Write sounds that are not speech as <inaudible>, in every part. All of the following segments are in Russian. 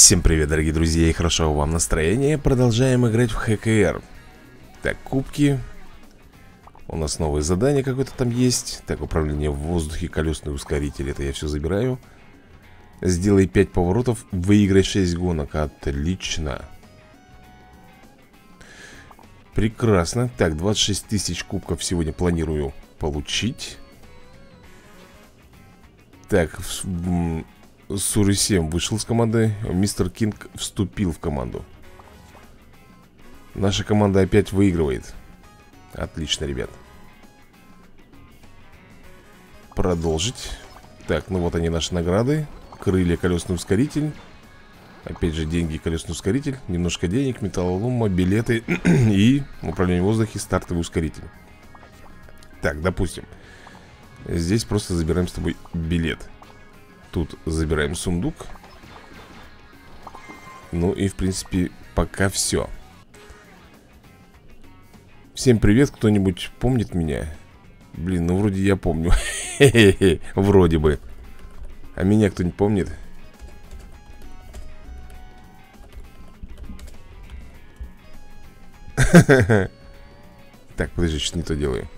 Всем привет, дорогие друзья, и хорошо вам настроение. Продолжаем играть в ХКР. Так, кубки. У нас новое задание какое-то там есть. Так, управление в воздухе, колесный ускоритель. Это я все забираю. Сделай 5 поворотов, выиграй 6 гонок. Отлично. Прекрасно. Так, 26 тысяч кубков сегодня планирую получить. Так, Сури 7 вышел с команды Мистер Кинг вступил в команду. Наша команда опять выигрывает. Отлично, ребят. Продолжить. Так, ну вот они наши награды. Крылья, колесный ускоритель. Опять же деньги, колесный ускоритель. Немножко денег, металлолома, билеты <clears throat> И управление в воздухе, стартовый ускоритель. Так, допустим. Здесь просто забираем с тобой билет Тут забираем сундук. Ну и в принципе пока все Всем привет, кто-нибудь помнит меня? Блин, ну вроде я помню. <laughs> Вроде бы. А меня кто-нибудь помнит? <laughs> Так, подожди, что не то делаю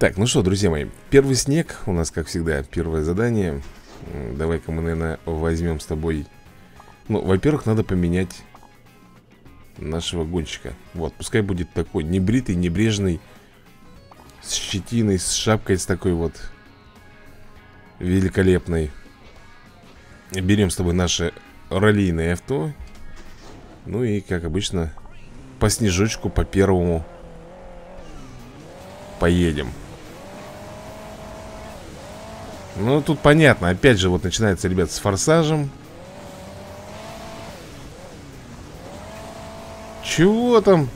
Так, ну что, друзья мои, первый снег у нас, как всегда, первое задание. Давай-ка мы, наверное, возьмем с тобой. Ну, во-первых, надо поменять нашего гонщика. Вот, пускай будет такой небритый, небрежный С щетиной, с шапкой с такой вот Великолепной. Берем с тобой наше раллийное авто. Ну и, как обычно, по снежочку, по первому Поедем ну, тут понятно. Опять же, вот начинается, ребят, с форсажем. Чего там?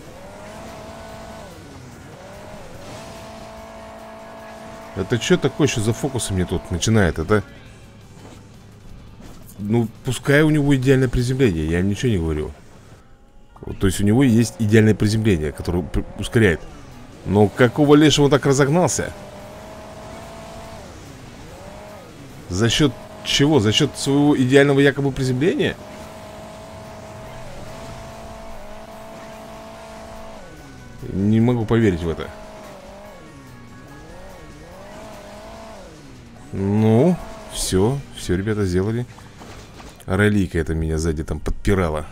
Это что такое еще за фокусы мне тут начинает? Это... Ну, пускай у него идеальное приземление, я ничего не говорю. То есть у него есть идеальное приземление, которое ускоряет. Но какого лешего так разогнался? За счет чего? За счет своего идеального якобы приземления? Не могу поверить в это. Ну, все, все, ребята, сделали. Ролика это меня сзади там подпирала.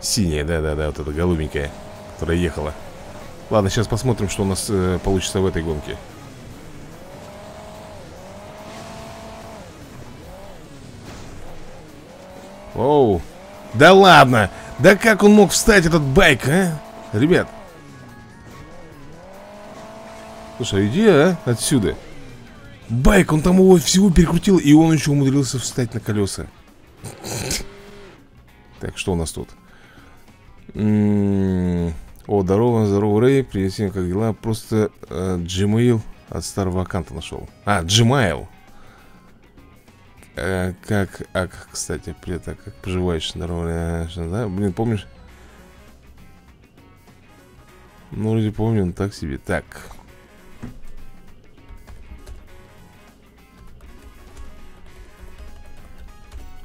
Синяя, да-да-да, вот эта голубенькая, которая ехала. Ладно, сейчас посмотрим, что у нас э, получится в этой гонке. Оу. Да ладно! Да как он мог встать, этот байк, а? Ребят. Слушай, иди, а, отсюда. Байк, он там его всего перекрутил, и он еще умудрился встать на колеса. Так, что у нас тут? М-м-м. О, здорово, здорово, Рэй. Привет всем, как дела? Просто э, Gmail от старого аккаунта нашел. А, Gmail. Э, как, а, кстати, привет, а как поживаешь? Здорово, да? Блин, помнишь? Ну, вроде помню, но так себе. Так.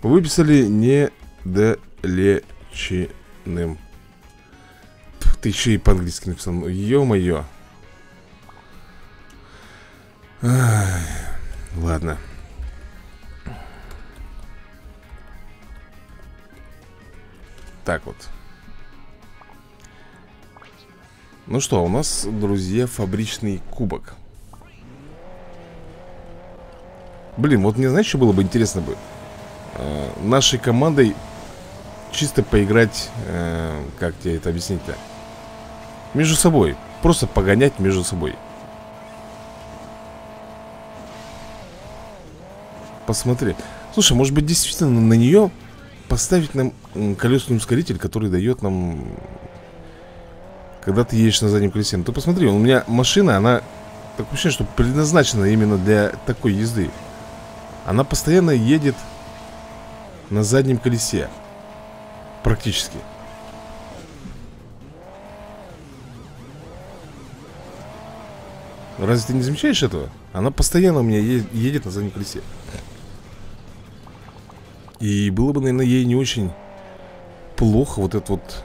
Выписали недолеченным. Ты еще и по-английски написал. Ну, ё-моё. Ладно. Так вот. Ну что, у нас, друзья, фабричный кубок. Блин, вот мне, знаешь, что было бы интересно бы? Э, нашей командой чисто поиграть, э, как тебе это объяснить-то? Между собой, просто погонять между собой. Посмотри. Слушай, может быть, действительно на нее поставить нам колесный ускоритель, который дает нам... Когда ты едешь на заднем колесе. Ну ты посмотри, у меня машина, она... Так ощущение, что предназначена именно для такой езды. Она постоянно едет на заднем колесе. Практически. Разве ты не замечаешь этого? Она постоянно у меня едет на заднем колесе И было бы, наверное, ей не очень плохо вот этот вот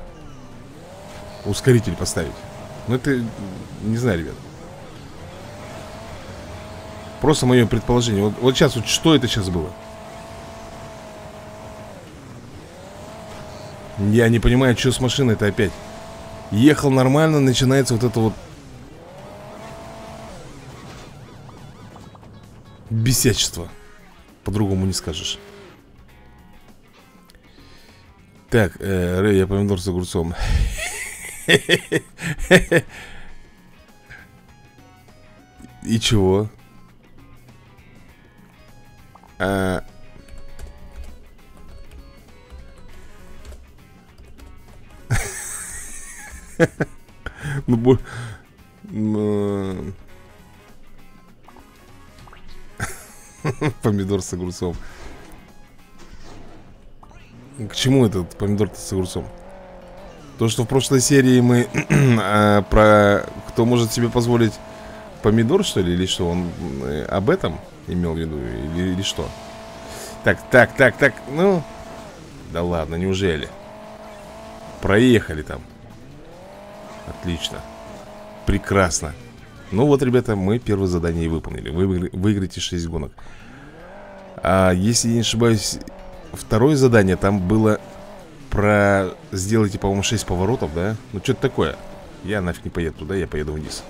ускоритель поставить. Но это, не знаю, ребят Просто мое предположение. Вот, вот сейчас, вот что это сейчас было? Я не понимаю, что с машиной это опять. Ехал нормально, начинается вот это вот Бесячество. По-другому не скажешь Так, э, Рэй, я помидор с огурцом И чего? А... <laughs> Ну, бо... <laughs> Помидор с огурцом К чему этот помидор с огурцом? То, что в прошлой серии мы <clears throat> а, Про кто может себе позволить Помидор, что ли, или что? Он э, об этом имел в виду Или, или что? Так, так, так, так, ну Да ладно, неужели? Проехали там Отлично Прекрасно Ну вот, ребята, мы первое задание выполнили Вы выиграете 6 гонок А если я не ошибаюсь Второе задание там было Про... Сделайте, по-моему, 6 поворотов, да? Ну, что-то такое. Я нафиг не поеду туда, я поеду вниз.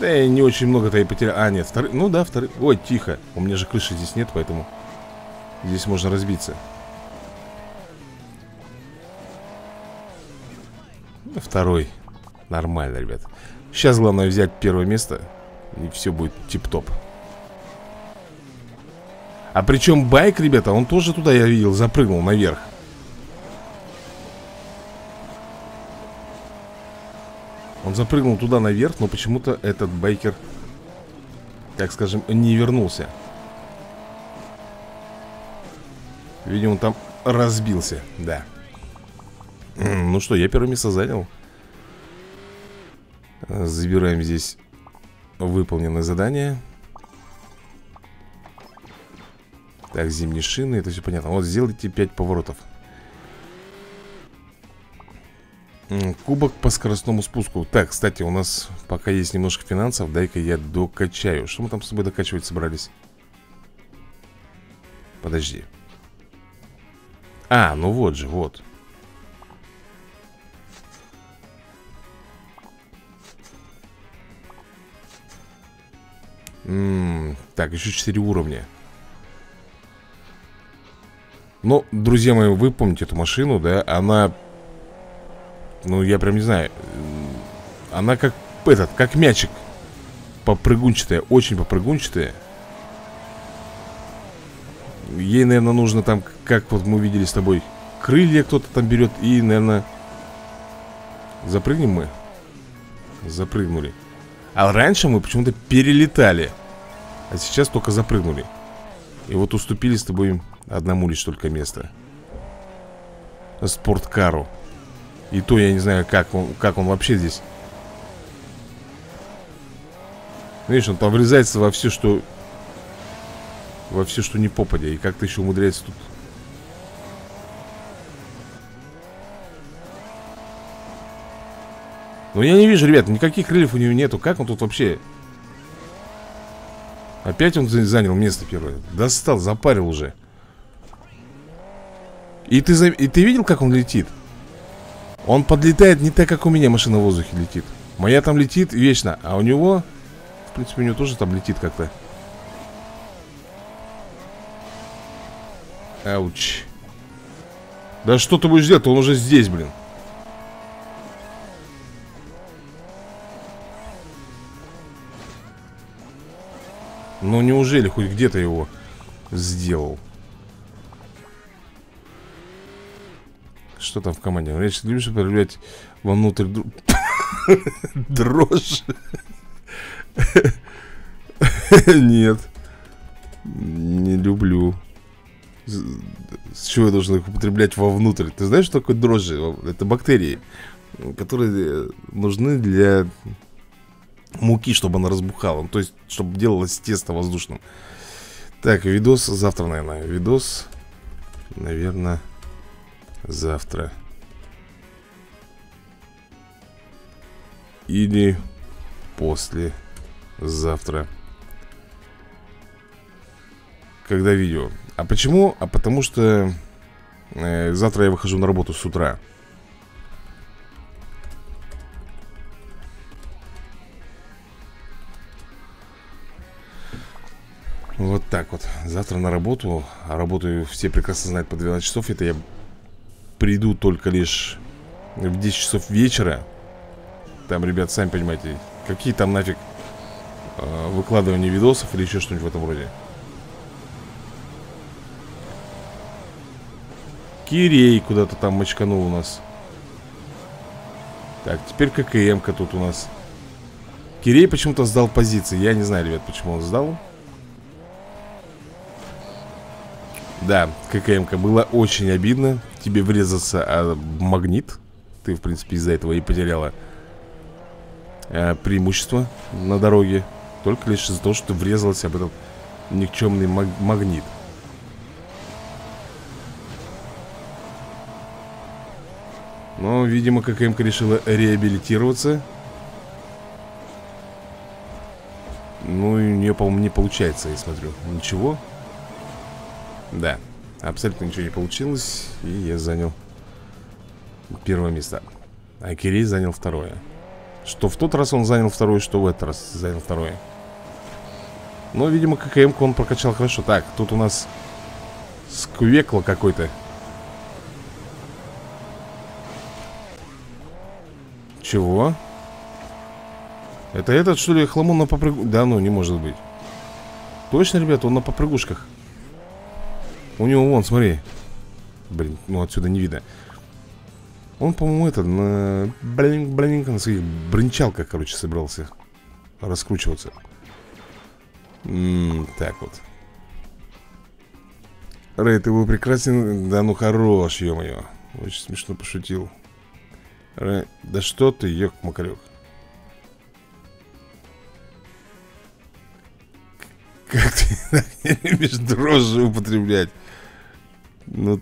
Да я не очень много-то и потерял. А, нет, второй, ну да, второй Ой, тихо, у меня же крыши здесь нет, поэтому Здесь можно разбиться. Второй Нормально, ребят Сейчас главное взять первое место И все будет тип-топ А причем байк, ребята, он тоже туда, я видел, запрыгнул наверх Он запрыгнул туда наверх, но почему-то этот байкер, так скажем, не вернулся. Видимо, он там разбился, да. Ну что, я первое место занял. Забираем здесь выполненное задание. Так, зимние шины, это все понятно. Вот, сделайте 5 поворотов. Кубок по скоростному спуску Так, кстати, у нас пока есть немножко финансов Дай-ка я докачаю Что мы там с тобой докачивать собрались? Подожди А, ну вот же, вот М -м, Так, еще 4 уровня Ну, друзья мои, вы помните эту машину, да? Она ну, я прям не знаю Она как этот, как мячик Попрыгунчатая, очень попрыгунчатая Ей, наверное, нужно там, как вот мы видели с тобой Крылья кто-то там берет И, наверное Запрыгнем мы? Запрыгнули А раньше мы почему-то перелетали А сейчас только запрыгнули. И вот уступили с тобой одному лишь только место. Спорткару. И то я не знаю, как он, как он вообще здесь. Видишь, он там врезается во все, что Во все, что не попадя. И как-то еще умудряется тут. Ну я не вижу, ребят, никаких крыльев у него нету. Как он тут вообще Опять он занял место первое. Достал, запарил уже. И ты, и ты видел, как он летит? Он подлетает не так, как у меня машина в воздухе летит. Моя там летит вечно А у него, в принципе, у него тоже там летит как-то. Ауч. Да что ты будешь делать? Он уже здесь, блин Ну неужели хоть где-то его сделал? Что там в команде? Речь любишь проявлять вовнутрь <laughs> дрожь? <laughs> Нет. Не люблю. С чего я должен их употреблять вовнутрь? Ты знаешь, что такое дрожжи? Это бактерии, которые нужны для муки, чтобы она разбухала. То есть, чтобы делалось тесто воздушным. Так, видос завтра, наверное. Видос, наверное, завтра. Или после завтра. Когда видео. А почему? А потому что э, завтра я выхожу на работу с утра. Вот так вот. Завтра на работу. А работаю, все прекрасно знают, по 12 часов. Это я приду только лишь в 10 часов вечера. Там, ребят, сами понимаете, какие там нафиг э, выкладывание видосов или еще что-нибудь в этом роде. Кирей куда-то там мочканул у нас. Так, теперь ККМ-ка тут у нас. Кирей почему-то сдал позиции. Я не знаю, ребят, почему он сдал. Да, ККМ-ка. Было очень обидно. Тебе врезаться а магнит. Ты, в принципе, из-за этого и потеряла а, Преимущество на дороге. Только лишь из-за того, что ты врезалась об этот никчемный маг магнит. Но, видимо, ККМ-ка решила реабилитироваться. Ну, и у нее, по-моему, не получается, я смотрю. Ничего да, абсолютно ничего не получилось И я занял первое место. А Кирей занял второе. Что в тот раз он занял второе, что в этот раз занял второе. Но, видимо, ККМ он прокачал хорошо. Так, тут у нас сквекло какой-то Чего? Это этот, что ли, хламон на попрыгу... Да ну, не может быть. Точно, ребята, он на попрыгушках у него вон, смотри. Блин, ну отсюда не видно. Он, по-моему, это на... Блин, блин, на своих бренчалках, короче, собрался Раскручиваться. М Так вот. Рэй, ты был прекрасен. Да ну хорош, ё-моё. Очень смешно пошутил. Рэй, да что ты, ёк-макарёк? Как ты <laughs> любишь дрожжи употреблять ну,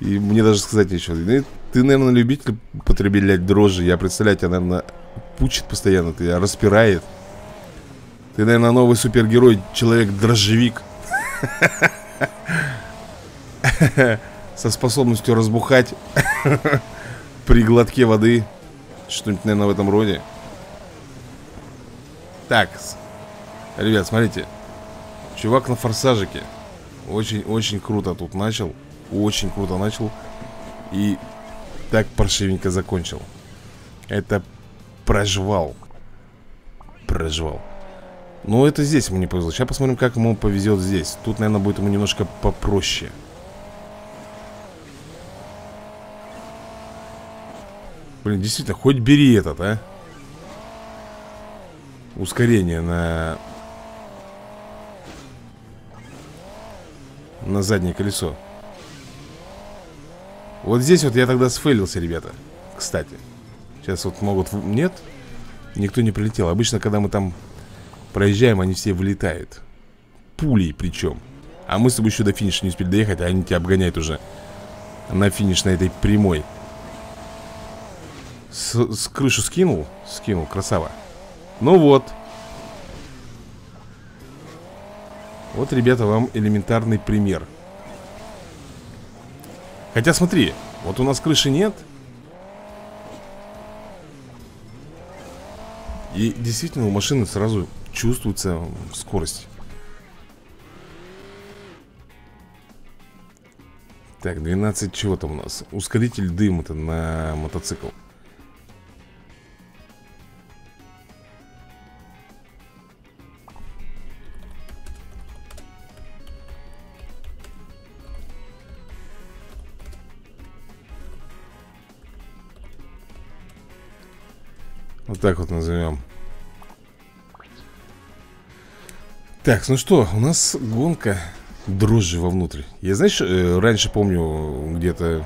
и мне даже сказать нечего. Ты, ты, наверное, любитель потреблять дрожжи. Я представляю, тебя, наверное, пучит постоянно, тебя распирает. Ты, наверное, новый супергерой, человек-дрожжевик. <laughs> Со способностью разбухать <laughs> при глотке воды. Что-нибудь, наверное, в этом роде. Так, ребят, смотрите. Чувак на форсажике. Очень-очень круто тут начал Очень круто начал И так паршивенько закончил. Это прожвал Прожвал Ну это здесь ему не повезло. Сейчас посмотрим, как ему повезет здесь. Тут, наверное, будет ему немножко попроще. Блин, действительно, хоть бери этот, а. Ускорение на на заднее колесо. Вот здесь вот я тогда сфейлился, ребята Кстати. Сейчас вот могут... Нет? Никто не прилетел. Обычно, когда мы там проезжаем, они все вылетают. Пулей причем А мы с тобой еще до финиша не успели доехать А они тебя обгоняют уже На финиш на этой прямой. С, с крышу скинул? Скинул, красава. Ну вот Вот, ребята, вам элементарный пример. Хотя смотри, вот у нас крыши нет. И действительно у машины сразу чувствуется скорость. Так, 12 чего там у нас? Ускоритель дыма-то на мотоцикл так вот назовем. Так, ну что, у нас гонка дрожжи вовнутрь. Я, знаешь, э, раньше помню Где-то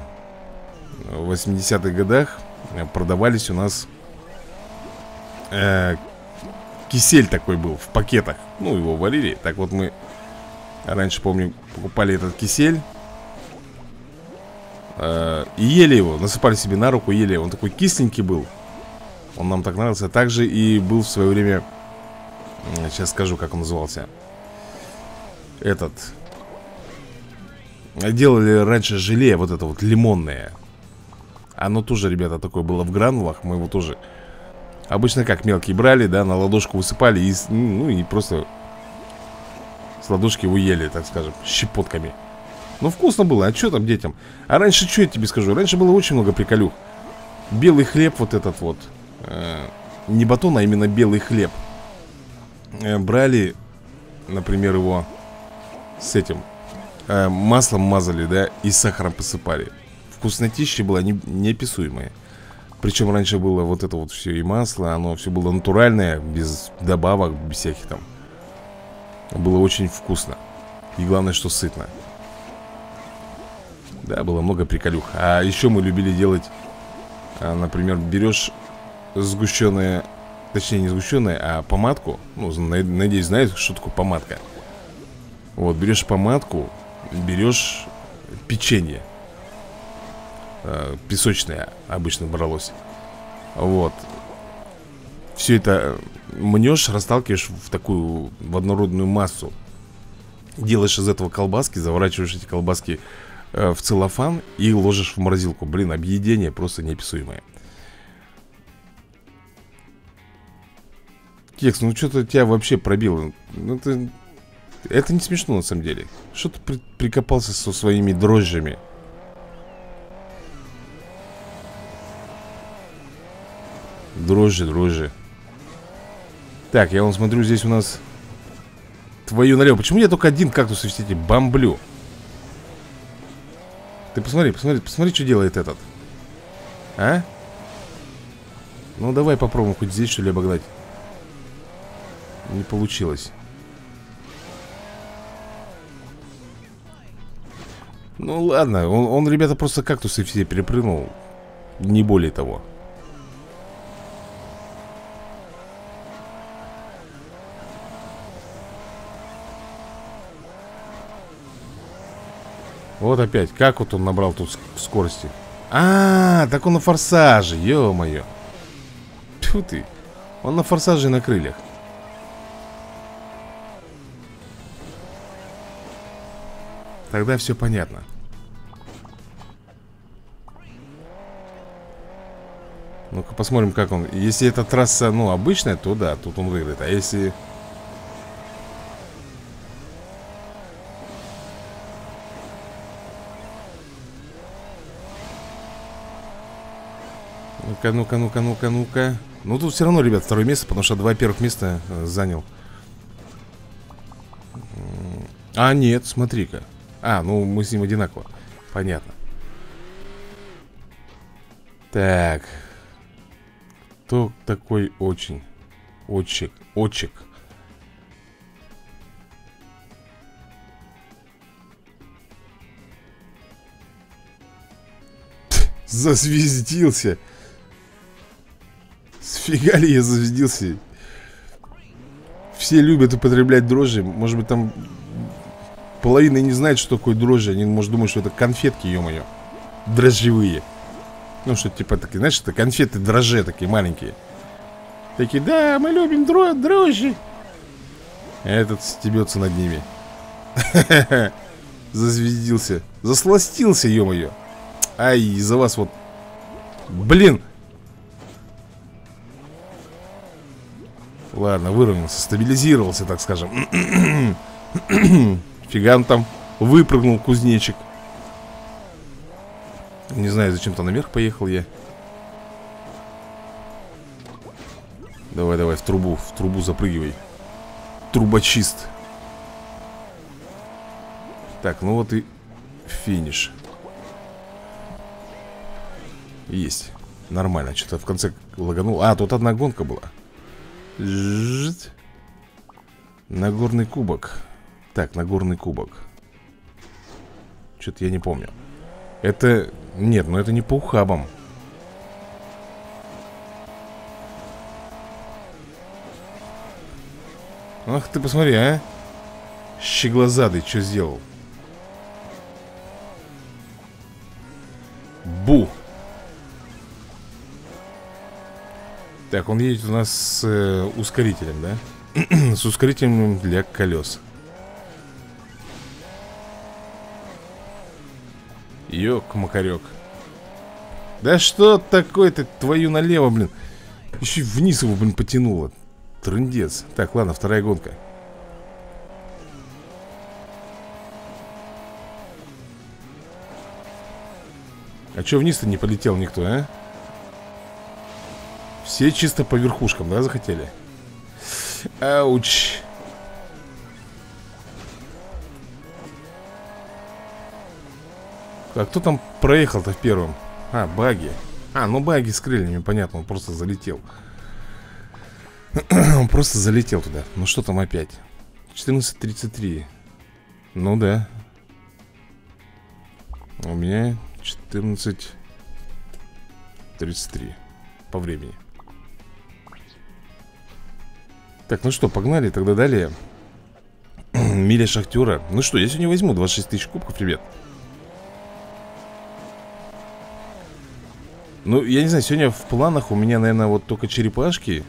в 80-х годах Продавались у нас э, Кисель такой был в пакетах. Ну, его варили Так вот мы раньше, помню, покупали этот кисель э, И ели его Насыпали себе на руку, ели. Он такой кисленький был Он нам так нравился. Также и был в свое время Сейчас скажу, как он назывался. Этот. Делали раньше желе Вот это вот лимонное. Оно тоже, ребята, такое было в гранулах. Мы его тоже Обычно как мелкие брали, да, на ладошку высыпали и, Ну и просто С ладошки уели, так скажем, щепотками. Ну вкусно было, а что там детям? А раньше, что я тебе скажу? Раньше было очень много приколюх. Белый хлеб вот этот вот э, Не батон, а именно белый хлеб. Э, Брали, например, его С этим э, Маслом мазали, да, и сахаром посыпали. Вкуснотища была не, неописуемая. Причем раньше было вот это вот все и масло Оно все было натуральное, без добавок, без всяких там. Было очень вкусно. И главное, что сытно. Да, было много приколюх. А еще мы любили делать а, Например, берешь сгущенное Точнее, не сгущенное, а помадку Ну, надеюсь, знаете, что такое помадка Вот, берешь помадку Берешь печенье э, песочное обычно бралось. Вот. Все это мнешь, расталкиваешь в такую, в однородную массу. Делаешь из этого колбаски, заворачиваешь эти колбаски э, в целлофан и ложишь в морозилку. Блин, объедение просто неописуемое. Кекс, ну что-то тебя вообще пробило. Ну, это, это не смешно на самом деле. Что ты при, прикопался со своими дрожжами? Дрожжи, дрожжи Так, я вон смотрю, здесь у нас Твою налево Почему я только один кактус в сети бомблю? Ты посмотри, посмотри, посмотри, что делает этот А? Ну, давай попробуем хоть здесь, что ли, обогнать Не получилось. Ну ладно, он, он ребята, просто кактусы все перепрыгнул Не более того. Вот опять, как вот он набрал тут скорости? А, так он на форсаже, ё-моё. Тьфу ты. Он на форсаже на крыльях Тогда все понятно. Ну-ка посмотрим, как он. Если эта трасса, ну, обычная, то да, тут он выиграет. А если Ну-ка, ну-ка, ну-ка, ну-ка, ну-ка. Ну тут все равно, ребят, второе место Потому что два первых места э, занял. А, нет, смотри-ка А, ну мы с ним одинаково. Понятно. Так. Кто такой очень Очек, очек <laughs> Зазвездился. Сфига ли я заведился? Все любят употреблять дрожжи. Может быть там Половина не знает, что такое дрожжи. Они, может, думают, что это конфетки, ё-моё. Дрожжевые. Ну, что типа такие, знаешь, это конфеты дрожжи такие маленькие. Такие, да, мы любим дро дрожжи Этот стебется над ними. <laughs> Зазвездился. Засластился, ё-моё. Ай, из-за вас вот. Блин. Ладно, выровнялся, стабилизировался, так скажем <clears throat> Фиган там выпрыгнул кузнечик. Не знаю, зачем-то наверх поехал я. Давай, давай, в трубу, в трубу запрыгивай. Трубочист. Так, ну вот и финиш. Есть. Нормально, что-то в конце лаганул. А, тут одна гонка была. Жить. Нагорный кубок Так, Нагорный кубок. Что-то я не помню. Это... Нет, ну это не по ухабам. Ах ты посмотри, а? Щеглазадый что сделал? Бу! Так, он едет у нас с э, ускорителем, да? <clears throat> с ускорителем для колес Ёк-макарёк Да что такое-то, твою налево, блин. Еще вниз его, блин, потянуло. Трындец. Так, ладно, вторая гонка. А чё вниз-то не полетел никто, а? Все чисто по верхушкам, да, захотели? Ауч А кто там проехал-то в первом? А, баги. А, ну баги с крыльями, понятно, он просто залетел. <clears throat> Он просто залетел туда. Ну что там опять? 14.33 Ну да. У меня 14.33 По времени. Так, ну что, погнали тогда далее. <clears throat> Миля шахтера. Ну что, я сегодня возьму 26 тысяч кубков, ребят Ну, я не знаю, сегодня в планах у меня, наверное, вот только черепашки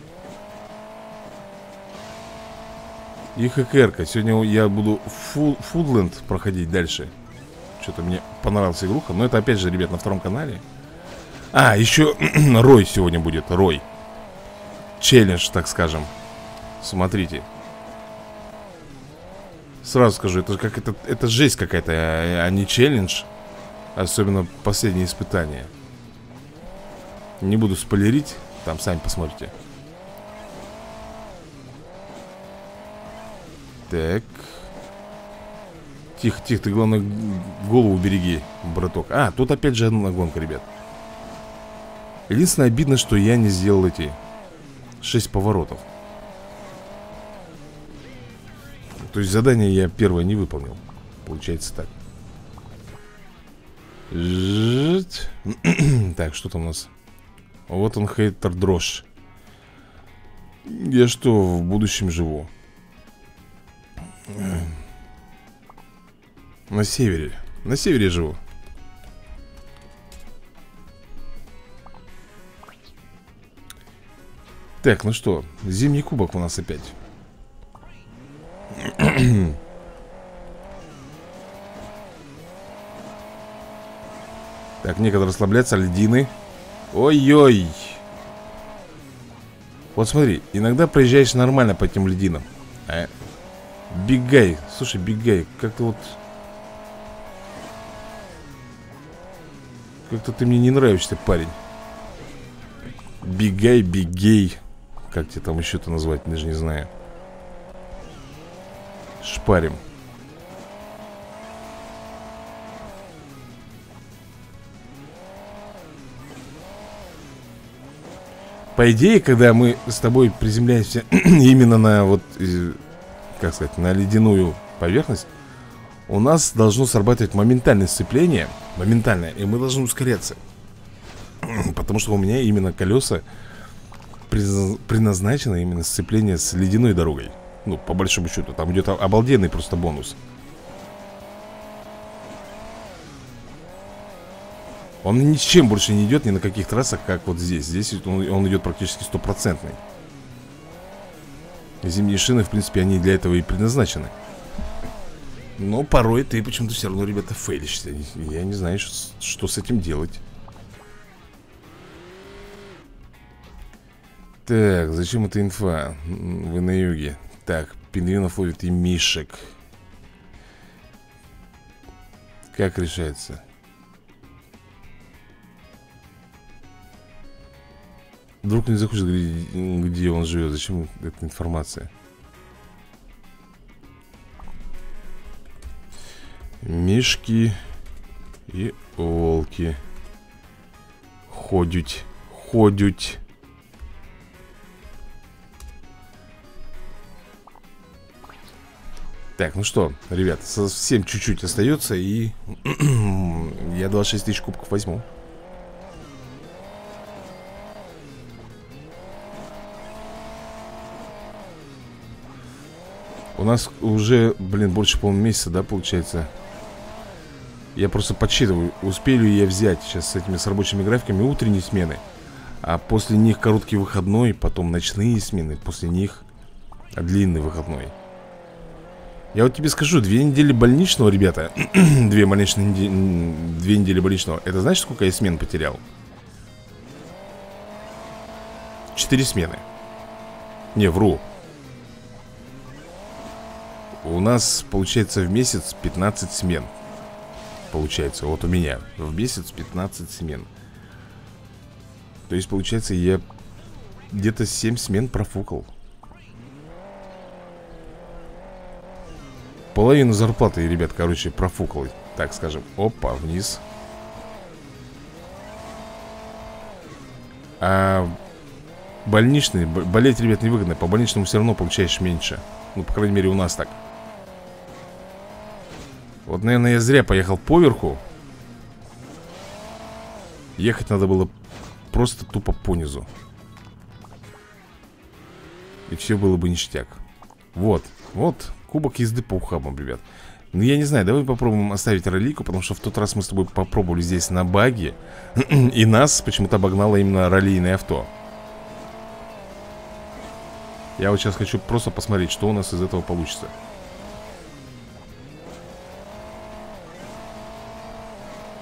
И ХКРка Сегодня я буду фу Фудленд проходить дальше. Что-то мне понравилась игруха Но это опять же, ребят, на втором канале. А, еще <clears throat> Рой сегодня будет, Рой. Челлендж, так скажем. Смотрите. Сразу скажу, это как это, это жесть какая-то, а, а не челлендж. Особенно последнее испытание не буду спойлерить Там сами посмотрите. Так. Тихо, тихо, ты главное голову береги, браток. А, тут опять же одна гонка, ребят. Единственное обидно, что я не сделал эти Шесть поворотов. То есть задание я первое не выполнил. Получается так. Так, что там у нас? Вот он, хейтер дрожь. Я что, в будущем живу? На севере. На севере живу. Так, ну что, зимний кубок у нас опять. так, некогда расслабляться, льдины. Ой-ой. Вот смотри, иногда проезжаешь нормально по этим льдинам. А... Бегай. Слушай, бегай. Как-то вот... Как-то ты мне не нравишься, парень. Бегай, бегей. Как тебе там еще это назвать, даже не знаю. Шпарим. По идее, когда мы с тобой приземляемся <clears throat> именно на вот, э, как сказать, на ледяную поверхность, у нас должно срабатывать моментальное сцепление, моментальное, и мы должны ускоряться. <clears throat> Потому что у меня именно колеса предназначены именно сцепление с ледяной дорогой. Ну, по большому счету, там идет обалденный просто бонус. Он ни с чем больше не идет, ни на каких трассах, как вот здесь. Здесь он, он идет практически стопроцентный. Зимние шины, в принципе, они для этого и предназначены. Но порой ты почему-то все равно, ребята, фейлишься. Я не знаю, что с этим делать. Так, зачем эта инфа? Вы на юге. Так, пингвинов ловит и мишек. Как решается? Вдруг не захочет говорить, где он живет. Зачем эта информация? Мишки и волки. Ходють. Ходють. Так, ну что, ребят, совсем чуть-чуть остается И <clears throat> я 26 тысяч кубков возьму У нас уже, блин, больше полумесяца, да, получается? Я просто подсчитываю Успею ли я взять сейчас с этими, с рабочими графиками утренние смены А после них короткий выходной Потом ночные смены После них длинный выходной. Я вот тебе скажу, две недели больничного, ребята <clears throat> Две больничные Две недели больничного Это знаешь, сколько я смен потерял? Четыре смены. Не, вру у нас получается в месяц 15 смен. Получается, вот у меня В месяц 15 смен. То есть, получается, я Где-то 7 смен профукал. Половину зарплаты, ребят, короче, профукал Так скажем, опа, вниз. А больничный, болеть, ребят, невыгодно. По больничному все равно получаешь меньше. Ну, по крайней мере, у нас так вот, наверное, я зря поехал поверху. Ехать надо было просто тупо понизу. И все было бы ништяк. Вот, вот, кубок езды по ухабам, ребят. Ну, я не знаю, давай попробуем оставить ролику Потому что в тот раз мы с тобой попробовали здесь на баге. <clears throat> И нас почему-то обогнало именно раллийное авто. Я вот сейчас хочу просто посмотреть, что у нас из этого получится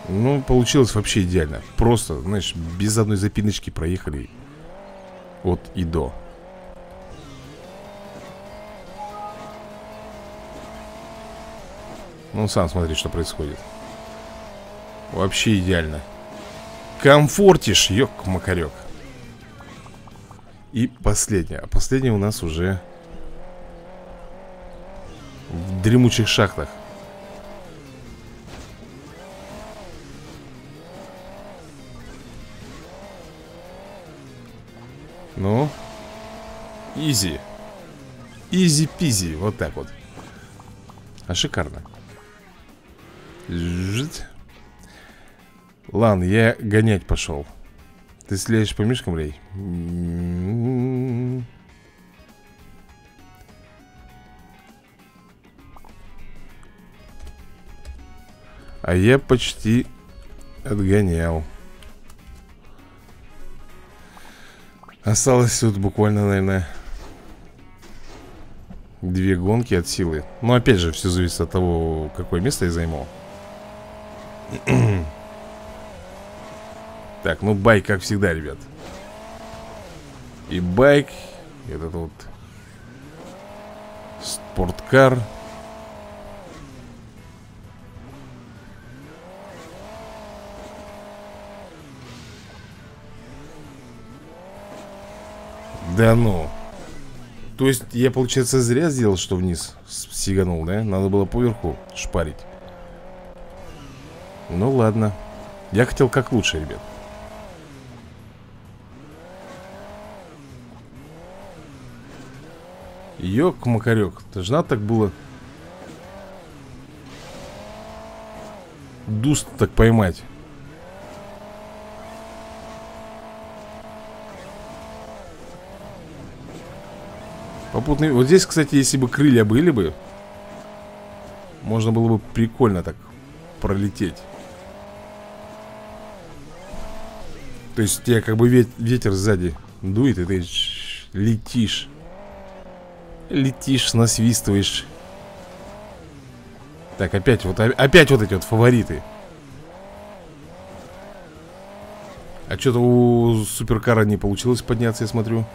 Ну, получилось вообще идеально. Просто, знаешь, без одной запиночки проехали. От и до. Ну, сам смотри, что происходит. Вообще идеально. Комфортишь, ёк-макарёк И последнее. А последнее у нас уже В дремучих шахтах Ну? Easy. Easy-peasy, вот так вот. А шикарно. Ладно, я гонять пошел. Ты следуешь по мишкам, Рей? А я почти отгонял Осталось тут буквально, наверное Две гонки от силы. Но опять же, все зависит от того, какое место я займу. <clears throat> Так, ну байк, как всегда, ребят. И байк Этот вот Спорткар Да ну. То есть я, получается, зря сделал, что вниз сиганул, да? Надо было поверху шпарить. Ну ладно. Я хотел как лучше, ребят. Ёк-макарёк Это же надо так было? Дуст так поймать Попутный... Вот здесь, кстати, если бы крылья были бы Можно было бы прикольно так пролететь. То есть тебя как бы вет... ветер сзади дует, и ты летишь. Летишь, насвистываешь. Так, опять вот, опять вот эти вот фавориты. А что-то у суперкара не получилось подняться, я смотрю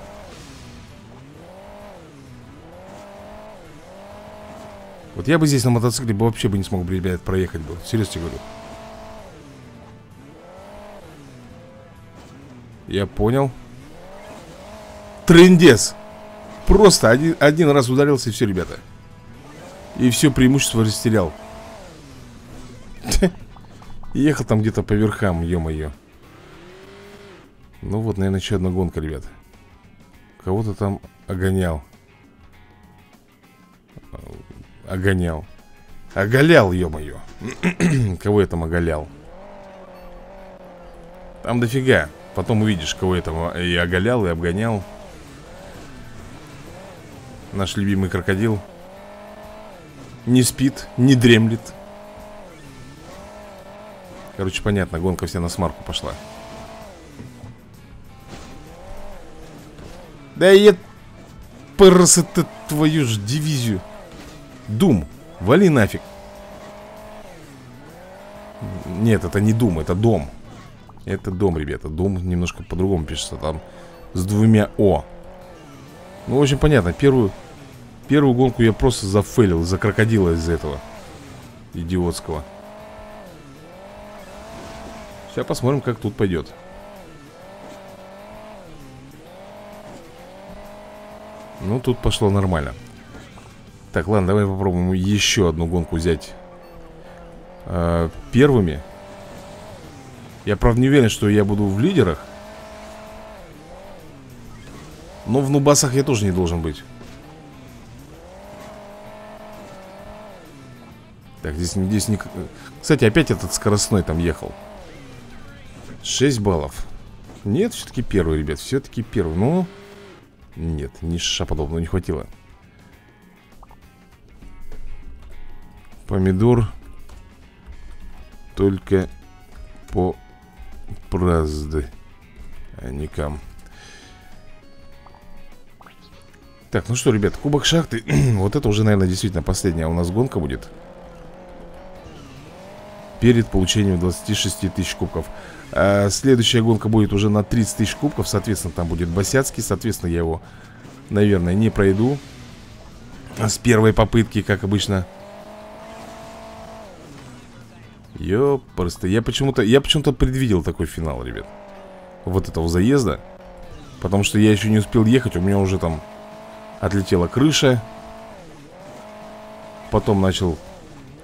я бы здесь на мотоцикле бы вообще бы не смог, ребят, проехать бы. Серьезно говорю. Я понял. Трендец Просто один, один раз ударился и все, ребята. И все преимущество растерял. <laughs> Ехал там где-то по верхам, ё-моё. Ну вот, наверное, еще одна гонка, ребят Кого-то там огонял Огонял Оголял, ё-моё. <clears throat> Кого я там оголял? Там дофига. Потом увидишь, кого я там и оголял, и обгонял. Наш любимый крокодил. Не спит, не дремлет. Короче, понятно, гонка вся на смарку пошла. Да я пырс твою ж дивизию Дум, вали нафиг. Нет, это не Дум, это Дом. Это Дом, ребята. Дом немножко по-другому пишется. Там с двумя О Ну, очень понятно. Первую, первую гонку я просто зафейлил За крокодила из-за этого Идиотского. Сейчас посмотрим, как тут пойдет. Ну, тут пошло нормально Так, ладно, давай попробуем еще одну гонку взять. Э, Первыми. Я, правда, не уверен, что я буду в лидерах. Но в нубасах я тоже не должен быть. Так, здесь, здесь не... Кстати, опять этот скоростной там ехал. 6 баллов. Нет, все-таки первый, ребят Все-таки первый, ну... Нет, ни ша подобного не хватило Помидор Только по празды А никам Так, ну что, ребят, кубок шахты. <clears throat> Вот это уже, наверное, действительно последняя у нас гонка будет. Перед получением 26 тысяч кубков. А Следующая гонка будет уже на 30 тысяч кубков. Соответственно, там будет Басяцкий. Соответственно, я его, наверное, не пройду С первой попытки, как обычно Ёпрсты Я почему-то я почему-то предвидел такой финал, ребят. Вот этого заезда. Потому что я еще не успел ехать У меня уже там отлетела крыша. Потом начал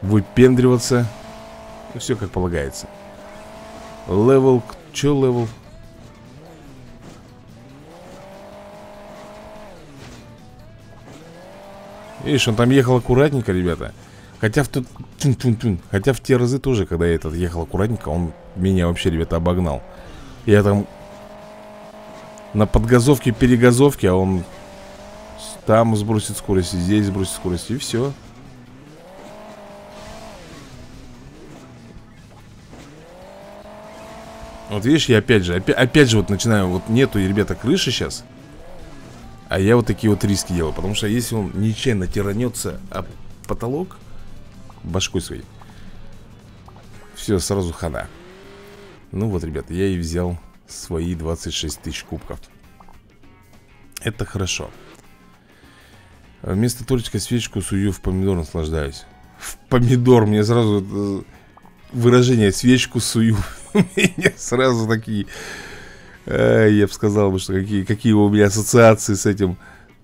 выпендриваться. Все как полагается. Level, че level? Видишь, он там ехал аккуратненько, ребята Хотя в, тун -тун -тун. Хотя в те разы тоже, когда я этот ехал аккуратненько Он меня вообще, ребята, обогнал Я там на подгазовке, перегазовке А он там сбросит скорость, здесь сбросит скорость И все Вот видишь, я опять же, опять, опять же вот начинаю, вот нету, ребята, крыши сейчас А я вот такие вот риски делаю Потому что если он нечаянно тиранется об потолок Башкой своей. Все, сразу хана. Ну вот, ребята, я и взял свои 26 тысяч кубков. Это хорошо. Вместо торчика свечку сую в помидор наслаждаюсь. В помидор мне сразу э, выражение свечку сую <laughs> меня сразу такие Я бы сказал, что какие, какие у меня ассоциации с этим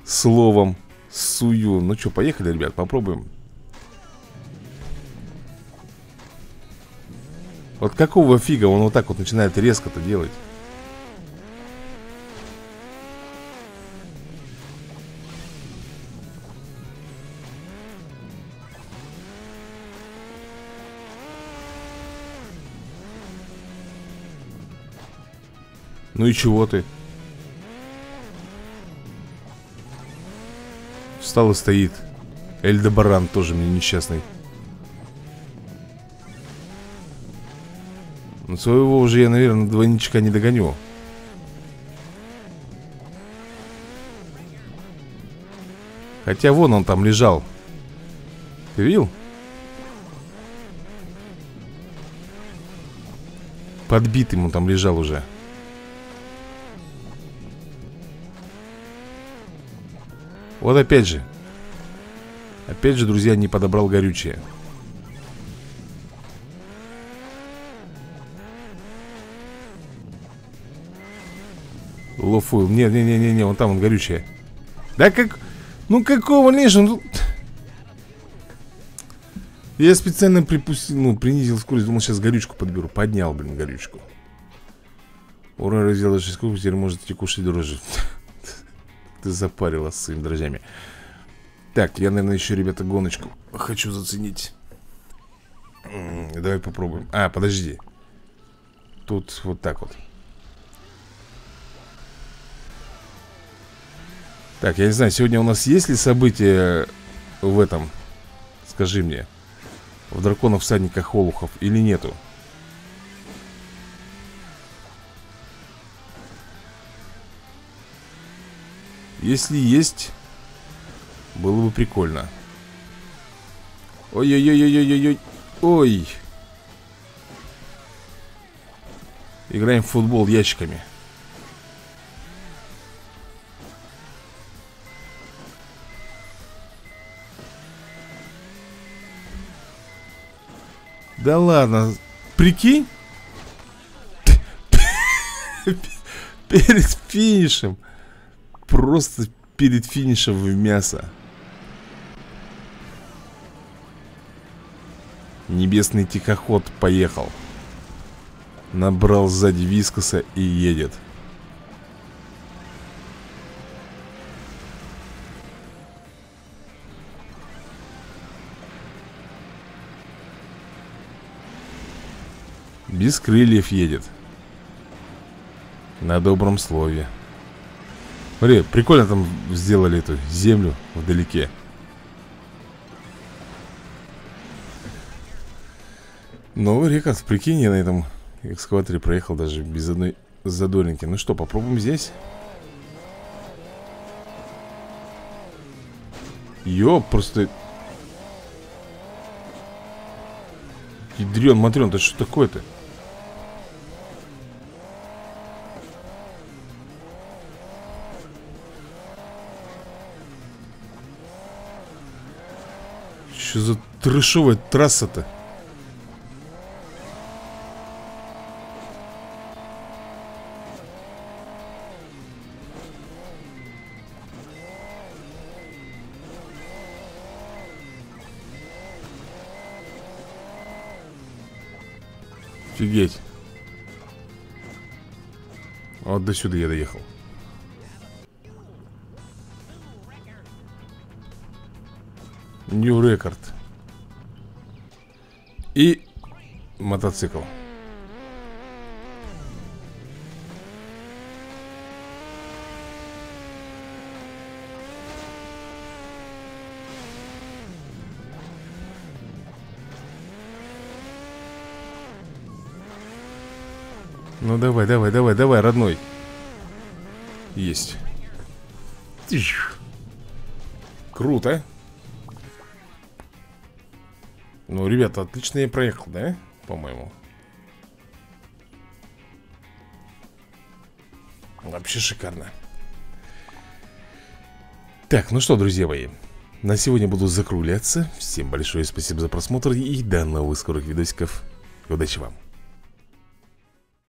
словом сую Ну что, поехали, ребят, попробуем Вот какого фига он вот так вот начинает резко-то делать? Ну и чего ты? Встал и стоит Эльдебаран тоже мне несчастный Но своего уже я, наверное, двойничка не догоню. Хотя вон он там лежал. Ты видел? Подбитым он там лежал уже. Вот опять же. Опять же, друзья, не подобрал горючее Лофуил Не-не-не-не, вон там он горючее. Да как... Ну какого лишь ну... Я специально припустил, ну, принизил скорость Думал, сейчас горючку подберу. Поднял, блин, горючку. Ура, разделал 6 кубов, теперь можете кушать дрожжи. <laughs> Ты запарила с своими дрожжами. Так, я, наверное, еще, ребята, гоночку хочу заценить. Давай попробуем. А, подожди. Тут вот так вот Так, я не знаю, сегодня у нас есть ли события в этом Скажи мне В драконов всадниках Холухов или нету? Если есть Было бы прикольно. Ой-ой-ой-ой-ой-ой Ой. Играем в футбол ящиками Да ладно. Прикинь. Перед финишем. Просто перед финишем в мясо. Небесный тихоход поехал. Набрал сзади вискоса и едет Без крыльев едет На добром слове Смотри, прикольно там сделали эту землю вдалеке Новый рекорд, прикинь, я на этом экскаваторе проехал даже без одной задоринки Ну что, попробуем здесь? Ёп, просто... Ядрен, матрен, это что такое-то? Что за трешовая трасса-то? Офигеть Вот до сюда я доехал New Record. И мотоцикл. Ну давай, давай, давай, давай, родной. Есть. Круто ребята, отлично я проехал, да? По-моему? Вообще шикарно. Так, ну что, друзья мои На сегодня буду закругляться. Всем большое спасибо за просмотр И до новых скорых видосиков. Удачи вам